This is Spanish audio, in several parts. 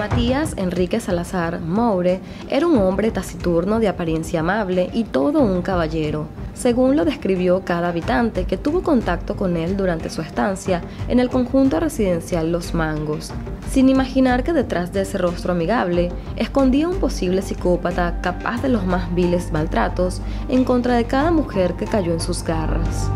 Matías Enrique Salazar Moure era un hombre taciturno de apariencia amable y todo un caballero, según lo describió cada habitante que tuvo contacto con él durante su estancia en el conjunto residencial Los Mangos, sin imaginar que detrás de ese rostro amigable escondía un posible psicópata capaz de los más viles maltratos en contra de cada mujer que cayó en sus garras.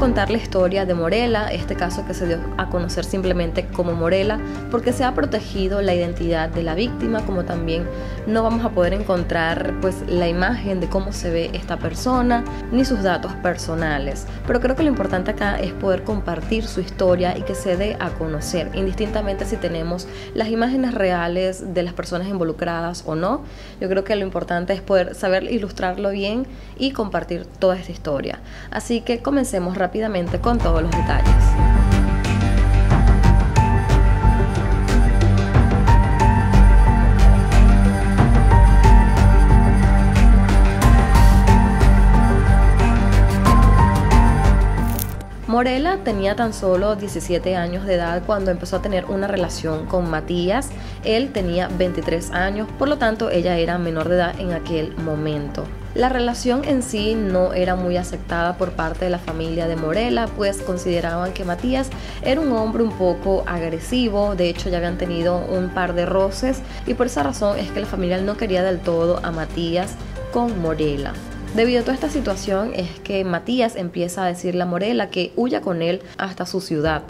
Contar la historia de Morela, este caso que se dio a conocer simplemente como Morela, porque se ha protegido la identidad de la víctima, como también no vamos a poder encontrar pues la imagen de cómo se ve esta persona ni sus datos personales. Pero creo que lo importante acá es poder compartir su historia y que se dé a conocer, indistintamente si tenemos las imágenes reales de las personas involucradas o no. Yo creo que lo importante es poder saber ilustrarlo bien y compartir toda esta historia. Así que comencemos rápidamente con todos los detalles. Morela tenía tan solo 17 años de edad cuando empezó a tener una relación con Matías. Él tenía 23 años, por lo tanto ella era menor de edad en aquel momento. La relación en sí no era muy aceptada por parte de la familia de Morela, pues consideraban que Matías era un hombre un poco agresivo, de hecho ya habían tenido un par de roces y por esa razón es que la familia no quería del todo a Matías con Morela. Debido a toda esta situación es que Matías empieza a decirle a Morela que huya con él hasta su ciudad,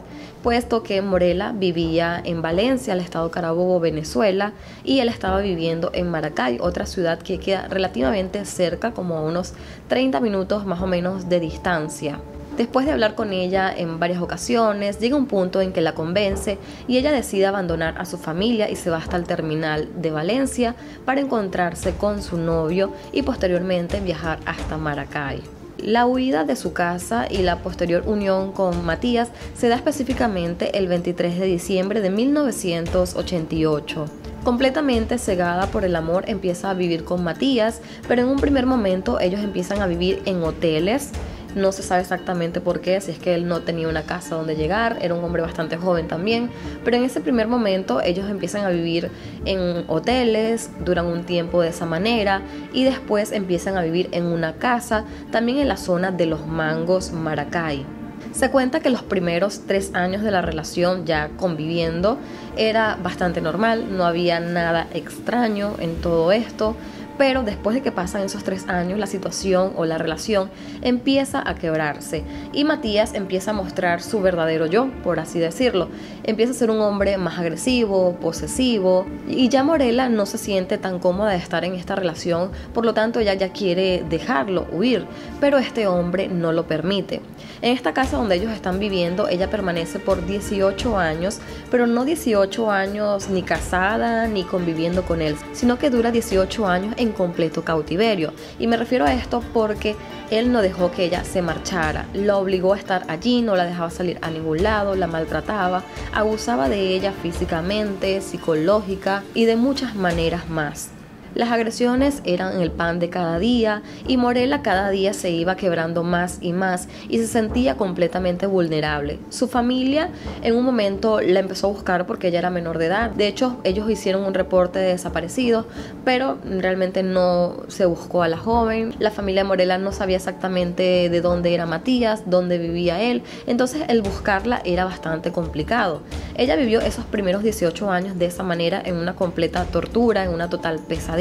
puesto que Morela vivía en Valencia, el estado Carabobo, Venezuela, y él estaba viviendo en Maracay, otra ciudad que queda relativamente cerca, como a unos 30 minutos más o menos de distancia. Después de hablar con ella en varias ocasiones, llega un punto en que la convence y ella decide abandonar a su familia y se va hasta el terminal de Valencia para encontrarse con su novio y posteriormente viajar hasta Maracay. La huida de su casa y la posterior unión con Matías se da específicamente el 23 de diciembre de 1988. Completamente cegada por el amor empieza a vivir con Matías, pero en un primer momento ellos empiezan a vivir en hoteles no se sabe exactamente por qué, si es que él no tenía una casa donde llegar, era un hombre bastante joven también, pero en ese primer momento ellos empiezan a vivir en hoteles, duran un tiempo de esa manera y después empiezan a vivir en una casa, también en la zona de los Mangos Maracay. Se cuenta que los primeros tres años de la relación ya conviviendo era bastante normal, no había nada extraño en todo esto pero después de que pasan esos tres años, la situación o la relación empieza a quebrarse y Matías empieza a mostrar su verdadero yo, por así decirlo. Empieza a ser un hombre más agresivo, posesivo y ya Morela no se siente tan cómoda de estar en esta relación, por lo tanto ella ya quiere dejarlo, huir, pero este hombre no lo permite. En esta casa donde ellos están viviendo, ella permanece por 18 años, pero no 18 años ni casada ni conviviendo con él, sino que dura 18 años en completo cautiverio. Y me refiero a esto porque él no dejó que ella se marchara, la obligó a estar allí, no la dejaba salir a ningún lado, la maltrataba, abusaba de ella físicamente, psicológica y de muchas maneras más. Las agresiones eran el pan de cada día y Morela cada día se iba quebrando más y más y se sentía completamente vulnerable. Su familia en un momento la empezó a buscar porque ella era menor de edad. De hecho, ellos hicieron un reporte de desaparecidos, pero realmente no se buscó a la joven. La familia Morela no sabía exactamente de dónde era Matías, dónde vivía él, entonces el buscarla era bastante complicado. Ella vivió esos primeros 18 años de esa manera en una completa tortura, en una total pesadilla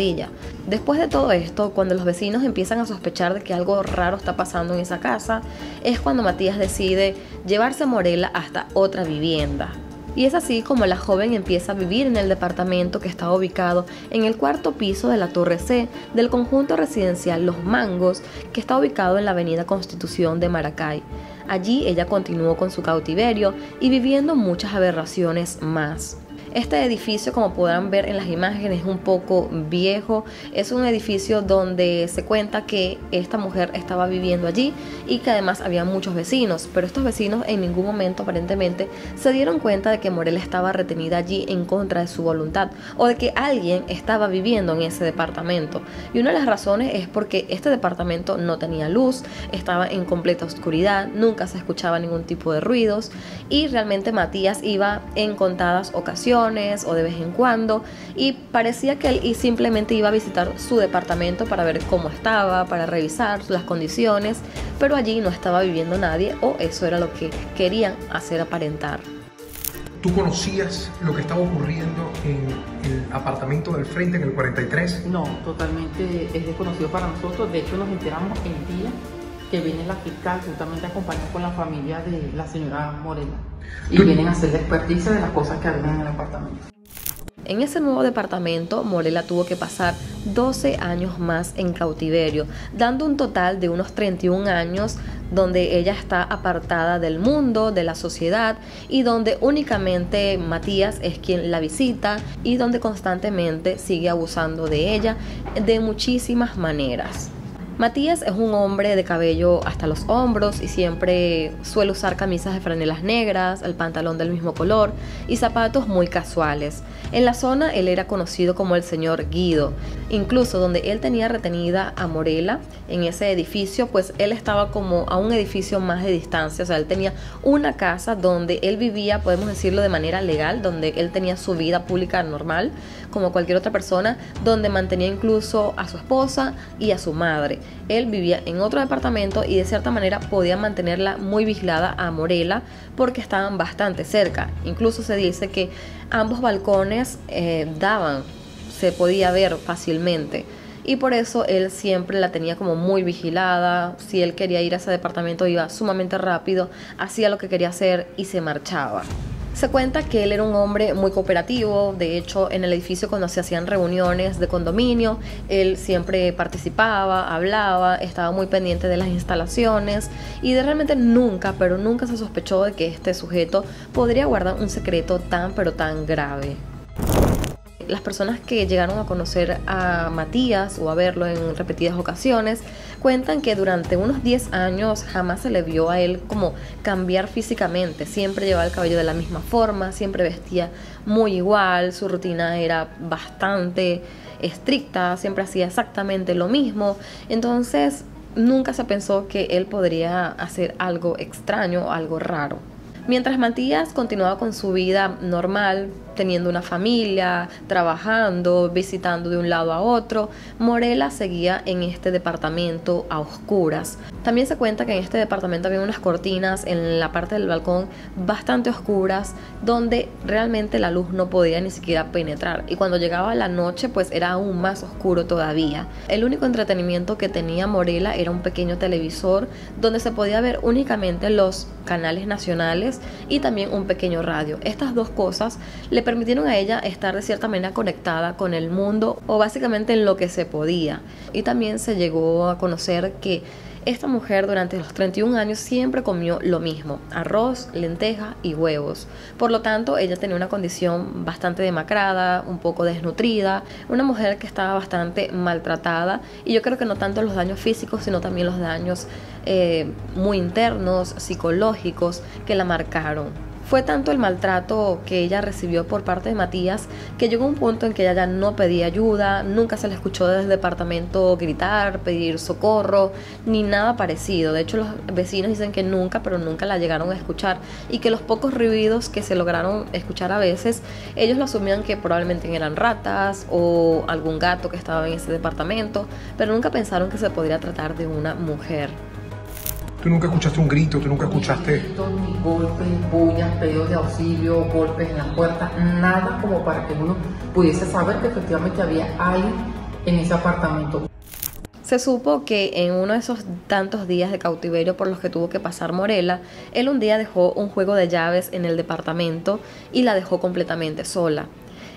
Después de todo esto, cuando los vecinos empiezan a sospechar de que algo raro está pasando en esa casa, es cuando Matías decide llevarse a Morela hasta otra vivienda. Y es así como la joven empieza a vivir en el departamento que está ubicado en el cuarto piso de la Torre C del conjunto residencial Los Mangos, que está ubicado en la avenida Constitución de Maracay. Allí ella continuó con su cautiverio y viviendo muchas aberraciones más. Este edificio, como podrán ver en las imágenes, es un poco viejo. Es un edificio donde se cuenta que esta mujer estaba viviendo allí y que además había muchos vecinos, pero estos vecinos en ningún momento aparentemente se dieron cuenta de que Morela estaba retenida allí en contra de su voluntad o de que alguien estaba viviendo en ese departamento. Y una de las razones es porque este departamento no tenía luz, estaba en completa oscuridad, nunca se escuchaba ningún tipo de ruidos y realmente Matías iba en contadas ocasiones o de vez en cuando y parecía que él simplemente iba a visitar su departamento para ver cómo estaba, para revisar las condiciones, pero allí no estaba viviendo nadie o eso era lo que querían hacer aparentar. ¿Tú conocías lo que estaba ocurriendo en el apartamento del frente en el 43? No, totalmente es desconocido para nosotros. De hecho, nos enteramos el día que viene la fiscal justamente acompañada con la familia de la señora Morena y vienen a hacer la experticia de las cosas que habían en el apartamento. En ese nuevo departamento, Morela tuvo que pasar 12 años más en cautiverio, dando un total de unos 31 años donde ella está apartada del mundo, de la sociedad y donde únicamente Matías es quien la visita y donde constantemente sigue abusando de ella de muchísimas maneras. Matías es un hombre de cabello hasta los hombros y siempre suele usar camisas de franelas negras, el pantalón del mismo color y zapatos muy casuales. En la zona él era conocido como el señor Guido. Incluso donde él tenía retenida a Morela en ese edificio, pues él estaba como a un edificio más de distancia. O sea, él tenía una casa donde él vivía, podemos decirlo de manera legal, donde él tenía su vida pública normal, como cualquier otra persona, donde mantenía incluso a su esposa y a su madre él vivía en otro departamento y de cierta manera podía mantenerla muy vigilada a Morela porque estaban bastante cerca. Incluso se dice que ambos balcones eh, daban, se podía ver fácilmente. Y por eso él siempre la tenía como muy vigilada. Si él quería ir a ese departamento iba sumamente rápido, hacía lo que quería hacer y se marchaba. Se cuenta que él era un hombre muy cooperativo, de hecho en el edificio cuando se hacían reuniones de condominio, él siempre participaba, hablaba, estaba muy pendiente de las instalaciones y de realmente nunca, pero nunca se sospechó de que este sujeto podría guardar un secreto tan pero tan grave las personas que llegaron a conocer a Matías o a verlo en repetidas ocasiones cuentan que durante unos 10 años jamás se le vio a él como cambiar físicamente. Siempre llevaba el cabello de la misma forma, siempre vestía muy igual, su rutina era bastante estricta, siempre hacía exactamente lo mismo. Entonces nunca se pensó que él podría hacer algo extraño, algo raro. Mientras Matías continuaba con su vida normal, teniendo una familia, trabajando, visitando de un lado a otro, Morela seguía en este departamento a oscuras. También se cuenta que en este departamento había unas cortinas en la parte del balcón bastante oscuras donde realmente la luz no podía ni siquiera penetrar y cuando llegaba la noche pues era aún más oscuro todavía. El único entretenimiento que tenía Morela era un pequeño televisor donde se podía ver únicamente los canales nacionales y también un pequeño radio. Estas dos cosas le permitieron a ella estar de cierta manera conectada con el mundo o básicamente en lo que se podía. Y también se llegó a conocer que esta mujer durante los 31 años siempre comió lo mismo, arroz, lenteja y huevos. Por lo tanto, ella tenía una condición bastante demacrada, un poco desnutrida, una mujer que estaba bastante maltratada y yo creo que no tanto los daños físicos, sino también los daños eh, muy internos, psicológicos, que la marcaron. Fue tanto el maltrato que ella recibió por parte de Matías que llegó un punto en que ella ya no pedía ayuda, nunca se le escuchó desde el departamento gritar, pedir socorro, ni nada parecido. De hecho, los vecinos dicen que nunca, pero nunca la llegaron a escuchar y que los pocos ruidos que se lograron escuchar a veces, ellos lo asumían que probablemente eran ratas o algún gato que estaba en ese departamento, pero nunca pensaron que se podría tratar de una mujer. Tú nunca escuchaste un grito, tú nunca escuchaste... Ni golpes, puñas, pedidos de auxilio, golpes en la puerta, nada como para que uno pudiese saber que efectivamente había alguien en ese apartamento. Se supo que en uno de esos tantos días de cautiverio por los que tuvo que pasar Morela, él un día dejó un juego de llaves en el departamento y la dejó completamente sola.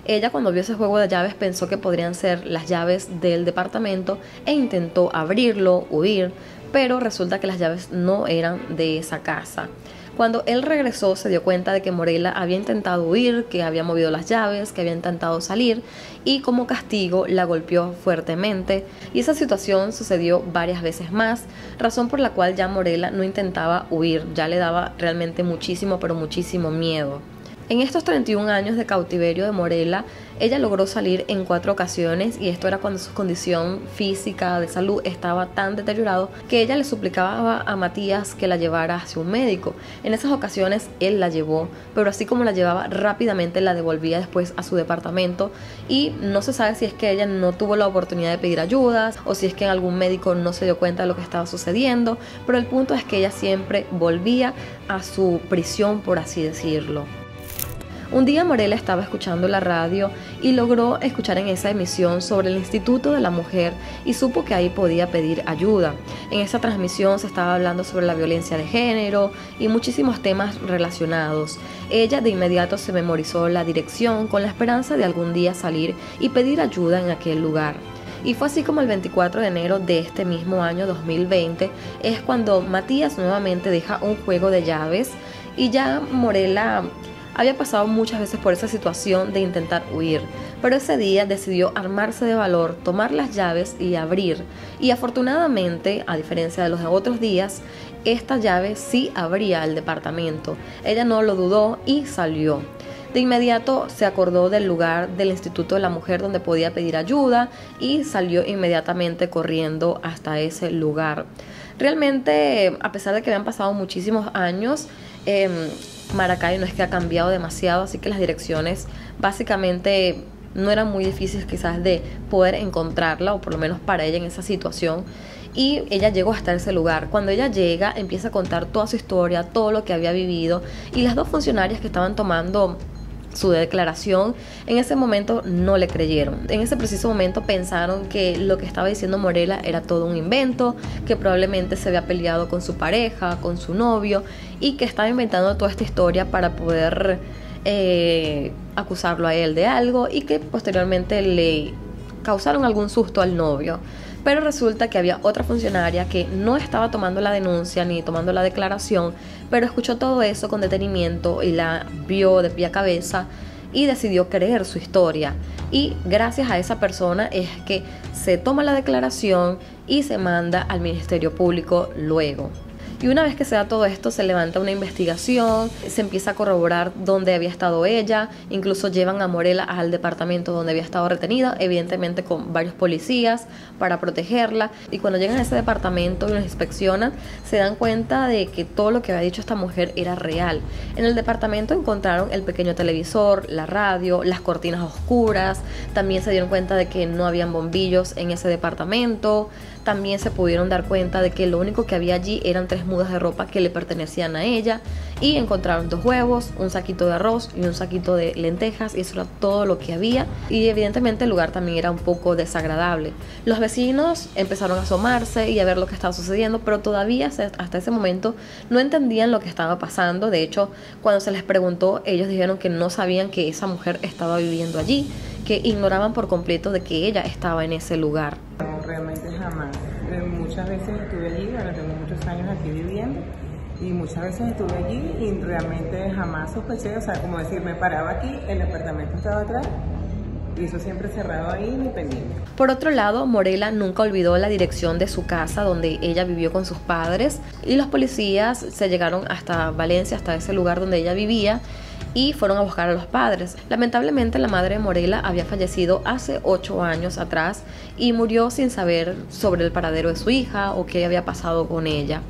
Ella cuando vio ese juego de llaves pensó que podrían ser las llaves del departamento e intentó abrirlo, huir, pero resulta que las llaves no eran de esa casa. Cuando él regresó se dio cuenta de que Morela había intentado huir, que había movido las llaves, que había intentado salir y como castigo la golpeó fuertemente y esa situación sucedió varias veces más, razón por la cual ya Morela no intentaba huir, ya le daba realmente muchísimo pero muchísimo miedo. En estos 31 años de cautiverio de Morela, ella logró salir en cuatro ocasiones y esto era cuando su condición física de salud estaba tan deteriorado que ella le suplicaba a Matías que la llevara hacia un médico. En esas ocasiones él la llevó, pero así como la llevaba rápidamente la devolvía después a su departamento y no se sabe si es que ella no tuvo la oportunidad de pedir ayudas o si es que algún médico no se dio cuenta de lo que estaba sucediendo, pero el punto es que ella siempre volvía a su prisión por así decirlo. Un día Morela estaba escuchando la radio y logró escuchar en esa emisión sobre el Instituto de la Mujer y supo que ahí podía pedir ayuda. En esa transmisión se estaba hablando sobre la violencia de género y muchísimos temas relacionados. Ella de inmediato se memorizó la dirección con la esperanza de algún día salir y pedir ayuda en aquel lugar. Y fue así como el 24 de enero de este mismo año 2020 es cuando Matías nuevamente deja un juego de llaves y ya Morela había pasado muchas veces por esa situación de intentar huir, pero ese día decidió armarse de valor, tomar las llaves y abrir. Y afortunadamente, a diferencia de los otros días, esta llave sí abría el departamento. Ella no lo dudó y salió. De inmediato se acordó del lugar del Instituto de la Mujer donde podía pedir ayuda y salió inmediatamente corriendo hasta ese lugar. Realmente, a pesar de que habían pasado muchísimos años, eh, Maracay no es que ha cambiado demasiado, así que las direcciones básicamente no eran muy difíciles quizás de poder encontrarla, o por lo menos para ella en esa situación. Y ella llegó hasta ese lugar. Cuando ella llega, empieza a contar toda su historia, todo lo que había vivido. Y las dos funcionarias que estaban tomando su declaración, en ese momento no le creyeron. En ese preciso momento pensaron que lo que estaba diciendo Morela era todo un invento, que probablemente se había peleado con su pareja, con su novio y que estaba inventando toda esta historia para poder eh, acusarlo a él de algo y que posteriormente le causaron algún susto al novio. Pero resulta que había otra funcionaria que no estaba tomando la denuncia ni tomando la declaración, pero escuchó todo eso con detenimiento y la vio de pie a cabeza y decidió creer su historia. Y gracias a esa persona es que se toma la declaración y se manda al Ministerio Público luego. Y una vez que se da todo esto, se levanta una investigación, se empieza a corroborar dónde había estado ella, incluso llevan a Morela al departamento donde había estado retenida, evidentemente con varios policías para protegerla. Y cuando llegan a ese departamento y los inspeccionan, se dan cuenta de que todo lo que había dicho esta mujer era real. En el departamento encontraron el pequeño televisor, la radio, las cortinas oscuras, también se dieron cuenta de que no habían bombillos en ese departamento, también se pudieron dar cuenta de que lo único que había allí eran tres mudas de ropa que le pertenecían a ella y encontraron dos huevos, un saquito de arroz y un saquito de lentejas y eso era todo lo que había y evidentemente el lugar también era un poco desagradable. Los vecinos empezaron a asomarse y a ver lo que estaba sucediendo, pero todavía hasta ese momento no entendían lo que estaba pasando. De hecho, cuando se les preguntó, ellos dijeron que no sabían que esa mujer estaba viviendo allí, que ignoraban por completo de que ella estaba en ese lugar realmente jamás. Eh, muchas veces estuve allí, ahora tengo muchos años aquí viviendo y muchas veces estuve allí y realmente jamás sospeché, o sea, como decir, me paraba aquí, el departamento estaba atrás y eso siempre cerrado ahí ni pendiente. Por otro lado, Morela nunca olvidó la dirección de su casa donde ella vivió con sus padres y los policías se llegaron hasta Valencia, hasta ese lugar donde ella vivía y fueron a buscar a los padres. Lamentablemente la madre de Morela había fallecido hace ocho años atrás y murió sin saber sobre el paradero de su hija o qué había pasado con ella.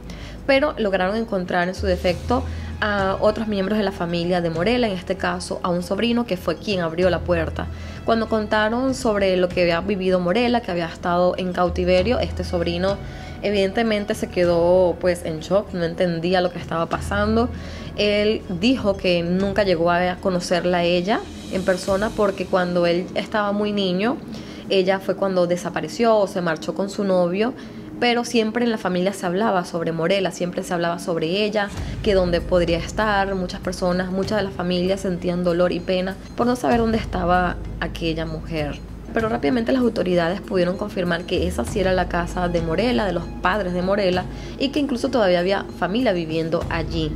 Pero lograron encontrar en su defecto a otros miembros de la familia de Morela, en este caso a un sobrino que fue quien abrió la puerta. Cuando contaron sobre lo que había vivido Morela, que había estado en cautiverio, este sobrino evidentemente se quedó pues en shock, no entendía lo que estaba pasando. Él dijo que nunca llegó a conocerla a ella en persona porque cuando él estaba muy niño, ella fue cuando desapareció o se marchó con su novio pero siempre en la familia se hablaba sobre Morela, siempre se hablaba sobre ella, que dónde podría estar, muchas personas, muchas de las familias sentían dolor y pena por no saber dónde estaba aquella mujer. Pero rápidamente las autoridades pudieron confirmar que esa sí era la casa de Morela, de los padres de Morela, y que incluso todavía había familia viviendo allí.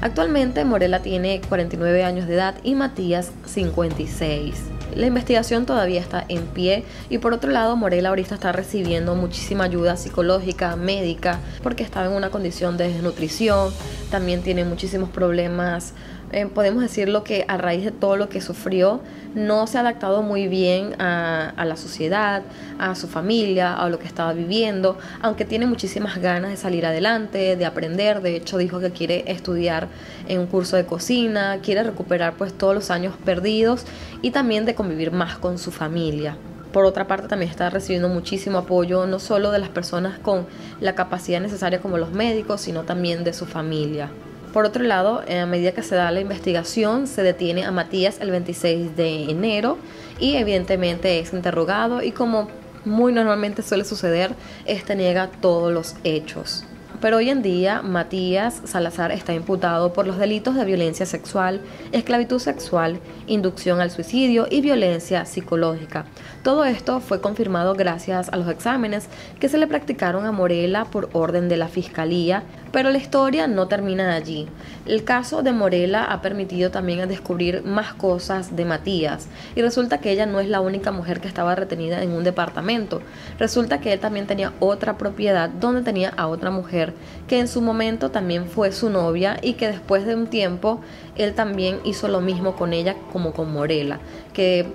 Actualmente Morela tiene 49 años de edad y Matías 56. La investigación todavía está en pie y por otro lado Morela ahorita está recibiendo muchísima ayuda psicológica, médica, porque estaba en una condición de desnutrición, también tiene muchísimos problemas eh, podemos decirlo que a raíz de todo lo que sufrió, no se ha adaptado muy bien a, la sociedad, a su familia, a lo que estaba viviendo, aunque tiene muchísimas ganas de salir adelante, de aprender, de hecho dijo que quiere estudiar en un curso de cocina, quiere recuperar pues todos los años perdidos y también de convivir más con su familia. Por otra parte, también está recibiendo muchísimo apoyo, no solo de las personas con la capacidad necesaria como los médicos, sino también de su familia. Por otro lado, a medida que se da la investigación, se detiene a Matías el 26 de enero y evidentemente es interrogado y como muy normalmente suele suceder, este niega todos los hechos. Pero hoy en día Matías Salazar está imputado por los delitos de violencia sexual, esclavitud sexual, inducción al suicidio y violencia psicológica. Todo esto fue confirmado gracias a los exámenes que se le practicaron a Morela por orden de la Fiscalía, pero la historia no termina allí. El caso de Morela ha permitido también descubrir más cosas de Matías y resulta que ella no es la única mujer que estaba retenida en un departamento. Resulta que él también tenía otra propiedad donde tenía a otra mujer que en su momento también fue su novia y que después de un tiempo él también hizo lo mismo con ella como con Morela, que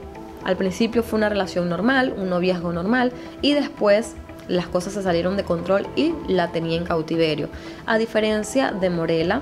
al principio fue una relación normal, un noviazgo normal y después las cosas se salieron de control y la tenía en cautiverio. A diferencia de Morela,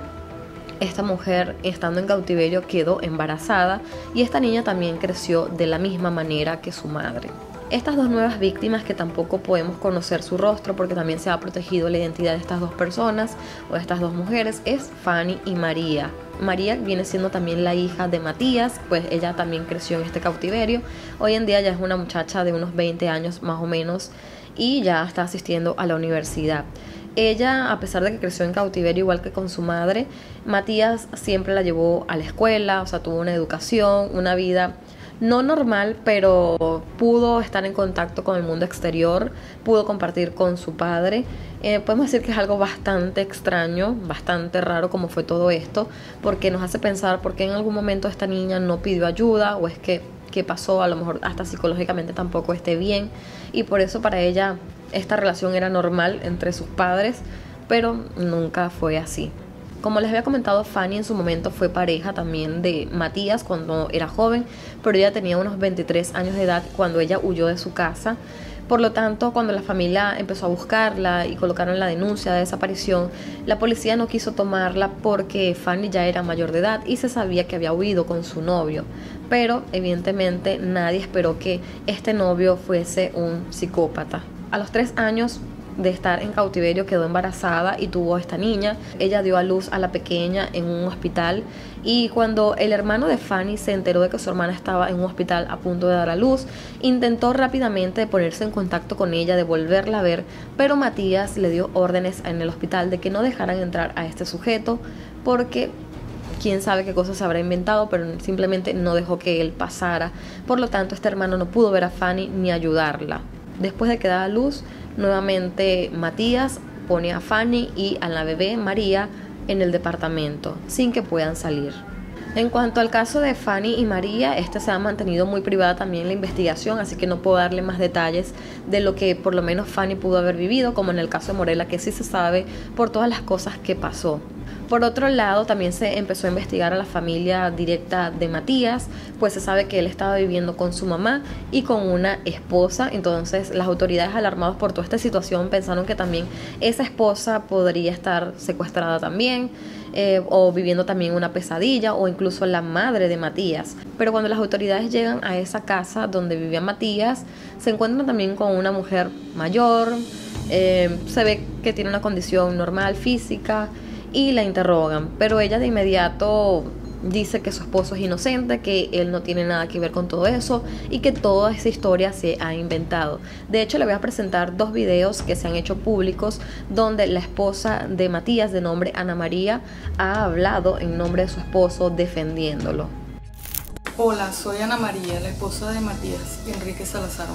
esta mujer estando en cautiverio quedó embarazada y esta niña también creció de la misma manera que su madre. Estas dos nuevas víctimas que tampoco podemos conocer su rostro porque también se ha protegido la identidad de estas dos personas o de estas dos mujeres es Fanny y María. María viene siendo también la hija de Matías, pues ella también creció en este cautiverio. Hoy en día ya es una muchacha de unos 20 años más o menos y ya está asistiendo a la universidad. Ella, a pesar de que creció en cautiverio igual que con su madre, Matías siempre la llevó a la escuela, o sea, tuvo una educación, una vida no normal, pero pudo estar en contacto con el mundo exterior, pudo compartir con su padre. Eh, podemos decir que es algo bastante extraño, bastante raro como fue todo esto, porque nos hace pensar por qué en algún momento esta niña no pidió ayuda o es que qué pasó, a lo mejor hasta psicológicamente tampoco esté bien y por eso para ella esta relación era normal entre sus padres, pero nunca fue así. Como les había comentado, Fanny en su momento fue pareja también de Matías cuando era joven, pero ella tenía unos 23 años de edad cuando ella huyó de su casa. Por lo tanto, cuando la familia empezó a buscarla y colocaron la denuncia de desaparición, la policía no quiso tomarla porque Fanny ya era mayor de edad y se sabía que había huido con su novio. Pero evidentemente nadie esperó que este novio fuese un psicópata. A los tres años de estar en cautiverio quedó embarazada y tuvo esta niña. Ella dio a luz a la pequeña en un hospital y cuando el hermano de Fanny se enteró de que su hermana estaba en un hospital a punto de dar a luz, intentó rápidamente ponerse en contacto con ella, de volverla a ver, pero Matías le dio órdenes en el hospital de que no dejaran entrar a este sujeto porque quién sabe qué cosas se habrá inventado, pero simplemente no dejó que él pasara. Por lo tanto, este hermano no pudo ver a Fanny ni ayudarla. Después de que daba luz, Nuevamente Matías pone a Fanny y a la bebé María en el departamento sin que puedan salir. En cuanto al caso de Fanny y María, esta se ha mantenido muy privada también la investigación, así que no puedo darle más detalles de lo que por lo menos Fanny pudo haber vivido, como en el caso de Morela, que sí se sabe por todas las cosas que pasó. Por otro lado, también se empezó a investigar a la familia directa de Matías, pues se sabe que él estaba viviendo con su mamá y con una esposa. Entonces, las autoridades alarmadas por toda esta situación pensaron que también esa esposa podría estar secuestrada también. Eh, o viviendo también una pesadilla o incluso la madre de Matías. Pero cuando las autoridades llegan a esa casa donde vivía Matías, se encuentran también con una mujer mayor, eh, se ve que tiene una condición normal física, y la interrogan, pero ella de inmediato dice que su esposo es inocente, que él no tiene nada que ver con todo eso y que toda esa historia se ha inventado. De hecho, le voy a presentar dos videos que se han hecho públicos donde la esposa de Matías, de nombre Ana María, ha hablado en nombre de su esposo defendiéndolo. Hola, soy Ana María, la esposa de Matías Enrique Salazar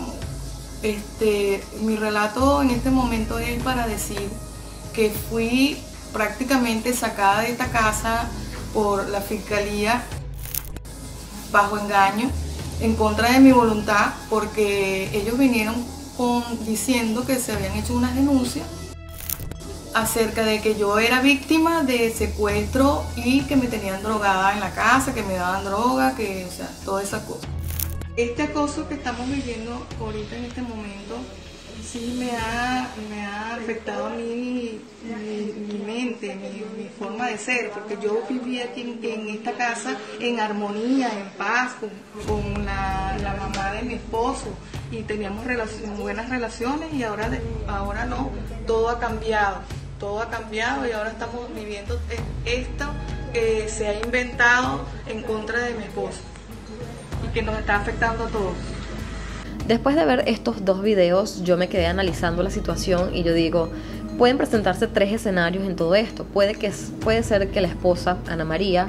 Este, mi relato en este momento es para decir que fui prácticamente sacada de esta casa por la fiscalía bajo engaño, en contra de mi voluntad, porque ellos vinieron diciendo que se habían hecho unas denuncias acerca de que yo era víctima de secuestro y que me tenían drogada en la casa, que me daban droga, que, o sea, todas esas cosas. Este acoso que estamos viviendo ahorita en este momento sí me ha, me ha afectado a mí mi, mente, mi, forma de ser, porque yo viví aquí en, esta casa en armonía, en paz, con, la, mamá de mi esposo y teníamos buenas relaciones y ahora, ahora no, todo ha cambiado, todo ha cambiado y ahora estamos viviendo esto que se ha inventado en contra de mi esposo y que nos está afectando a todos. Después de ver estos dos videos, yo me quedé analizando la situación y yo digo, pueden presentarse tres escenarios en todo esto. Puede, que, puede ser que la esposa, Ana María,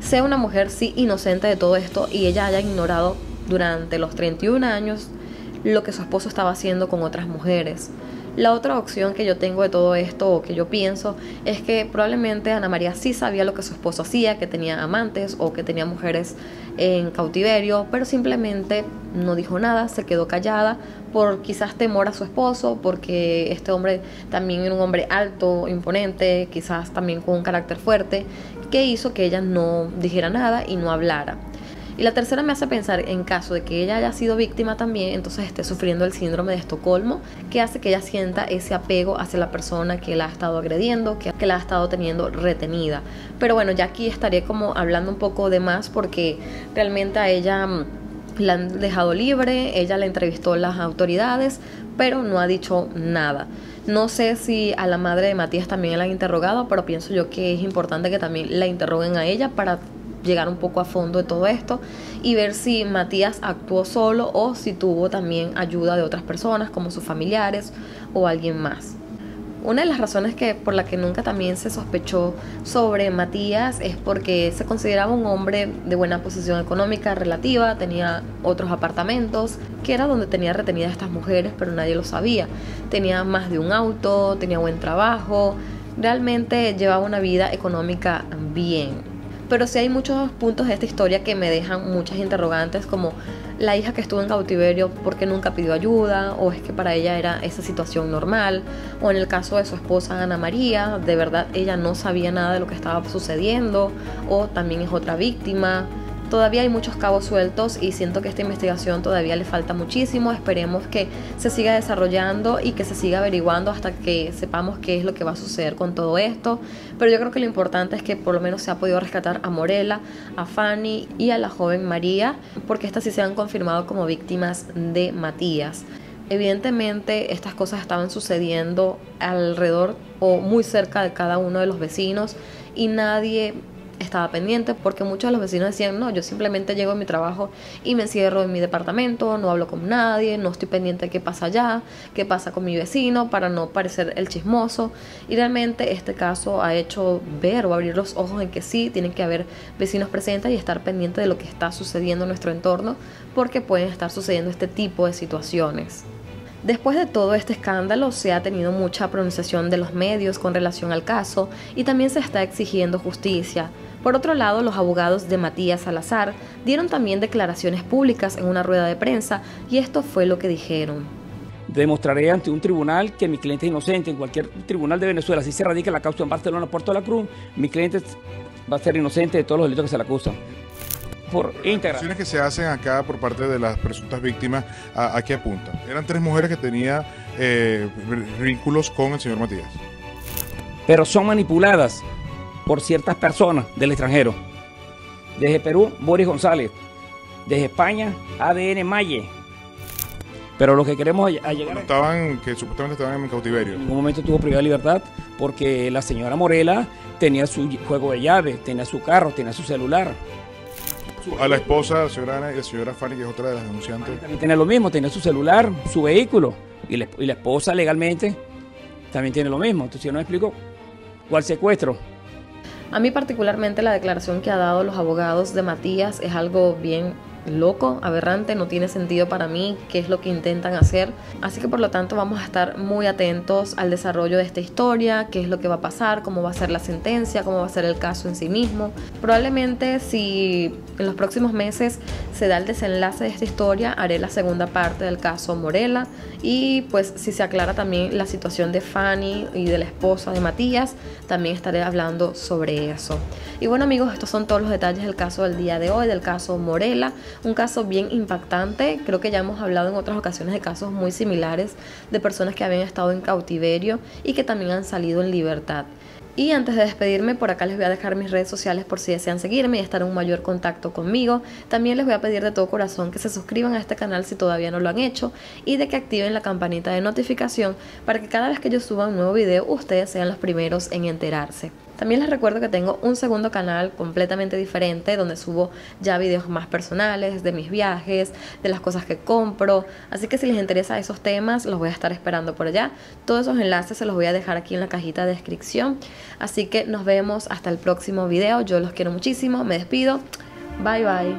sea una mujer sí inocente de todo esto y ella haya ignorado durante los 31 años lo que su esposo estaba haciendo con otras mujeres. La otra opción que yo tengo de todo esto o que yo pienso es que probablemente Ana María sí sabía lo que su esposo hacía, que tenía amantes o que tenía mujeres en cautiverio, pero simplemente no dijo nada, se quedó callada por quizás temor a su esposo, porque este hombre también era un hombre alto, imponente, quizás también con un carácter fuerte, que hizo que ella no dijera nada y no hablara. Y la tercera me hace pensar en caso de que ella haya sido víctima también, entonces esté sufriendo el síndrome de Estocolmo, que hace que ella sienta ese apego hacia la persona que la ha estado agrediendo, que, que la ha estado teniendo retenida. Pero bueno, ya aquí estaría como hablando un poco de más porque realmente a ella mm, la han dejado libre, ella la entrevistó las autoridades, pero no ha dicho nada. No sé si a la madre de Matías también la han interrogado, pero pienso yo que es importante que también la interroguen a ella para llegar un poco a fondo de todo esto y ver si Matías actuó solo o si tuvo también ayuda de otras personas como sus familiares o alguien más. Una de las razones que por la que nunca también se sospechó sobre Matías es porque se consideraba un hombre de buena posición económica relativa, tenía otros apartamentos, que era donde tenía retenidas estas mujeres, pero nadie lo sabía. Tenía más de un auto, tenía buen trabajo, realmente llevaba una vida económica bien. Pero sí hay muchos puntos de esta historia que me dejan muchas interrogantes, como la hija que estuvo en cautiverio porque nunca pidió ayuda, o es que para ella era esa situación normal, o en el caso de su esposa Ana María, de verdad ella no sabía nada de lo que estaba sucediendo, o también es otra víctima. Todavía hay muchos cabos sueltos y siento que esta investigación todavía le falta muchísimo. Esperemos que se siga desarrollando y que se siga averiguando hasta que sepamos qué es lo que va a suceder con todo esto. Pero yo creo que lo importante es que por lo menos se ha podido rescatar a Morela, a Fanny y a la joven María, porque estas sí se han confirmado como víctimas de Matías. Evidentemente estas cosas estaban sucediendo alrededor o muy cerca de cada uno de los vecinos y nadie estaba pendiente porque muchos de los vecinos decían, no, yo simplemente llego a mi trabajo y me encierro en mi departamento, no hablo con nadie, no estoy pendiente de qué pasa allá, qué pasa con mi vecino para no parecer el chismoso. Y realmente este caso ha hecho ver o abrir los ojos en que sí, tienen que haber vecinos presentes y estar pendientes de lo que está sucediendo en nuestro entorno porque pueden estar sucediendo este tipo de situaciones. Después de todo este escándalo se ha tenido mucha pronunciación de los medios con relación al caso y también se está exigiendo justicia. Por otro lado, los abogados de Matías Salazar dieron también declaraciones públicas en una rueda de prensa y esto fue lo que dijeron. Demostraré ante un tribunal que mi cliente es inocente. En cualquier tribunal de Venezuela, si se radica la causa en Barcelona, Puerto La Cruz, mi cliente va a ser inocente de todos los delitos que se le acusan. Por íntegra. que se hacen acá por parte de las presuntas víctimas, ¿a, qué apuntan? Eran tres mujeres que tenían eh, vínculos con el señor Matías. Pero son manipuladas por ciertas personas del extranjero. Desde Perú, Boris González. Desde España, ADN Maye. Pero lo que queremos llegar... estaban, que supuestamente estaban en cautiverio. En un momento tuvo privada libertad porque la señora Morela tenía su juego de llave, tenía su carro, tenía su celular. A la esposa, la señora Ana y la señora Fanny, que es otra de las denunciantes. También tiene lo mismo, tenía su celular, su vehículo. Y la, y la esposa legalmente también tiene lo mismo. Entonces yo no explico cuál secuestro. A mí particularmente la declaración que ha dado los abogados de Matías es algo bien loco, aberrante, no tiene sentido para mí qué es lo que intentan hacer. Así que por lo tanto vamos a estar muy atentos al desarrollo de esta historia, qué es lo que va a pasar, cómo va a ser la sentencia, cómo va a ser el caso en sí mismo. Probablemente si en los próximos meses se da el desenlace de esta historia, haré la segunda parte del caso Morela y pues si se aclara también la situación de Fanny y de la esposa de Matías, también estaré hablando sobre eso. Y bueno amigos, estos son todos los detalles del caso del día de hoy, del caso Morela, un caso bien impactante, creo que ya hemos hablado en otras ocasiones de casos muy similares de personas que habían estado en cautiverio y que también han salido en libertad. Y antes de despedirme, por acá les voy a dejar mis redes sociales por si desean seguirme y estar en un mayor contacto conmigo. También les voy a pedir de todo corazón que se suscriban a este canal si todavía no lo han hecho y de que activen la campanita de notificación para que cada vez que yo suba un nuevo video ustedes sean los primeros en enterarse. También les recuerdo que tengo un segundo canal completamente diferente donde subo ya videos más personales de mis viajes, de las cosas que compro. Así que si les interesa esos temas, los voy a estar esperando por allá. Todos esos enlaces se los voy a dejar aquí en la cajita de descripción. Así que nos vemos hasta el próximo video. Yo los quiero muchísimo. Me despido. Bye bye.